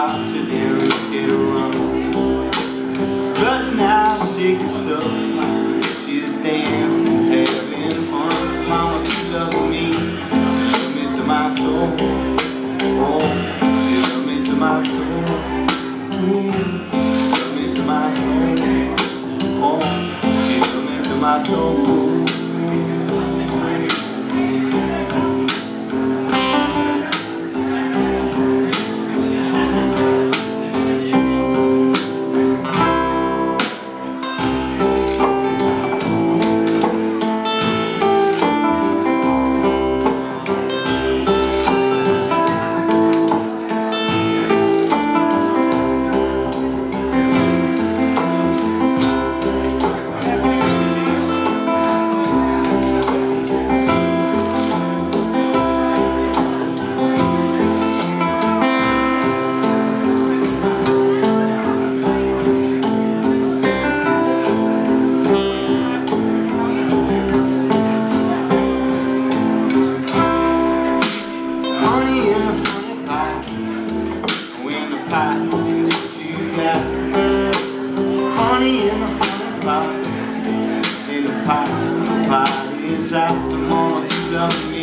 watch her then look at her run. Strutting out, shaking stuff. The pot is what you got. Honey in a honey pot. In the pot, the pot is out. The moment you love me.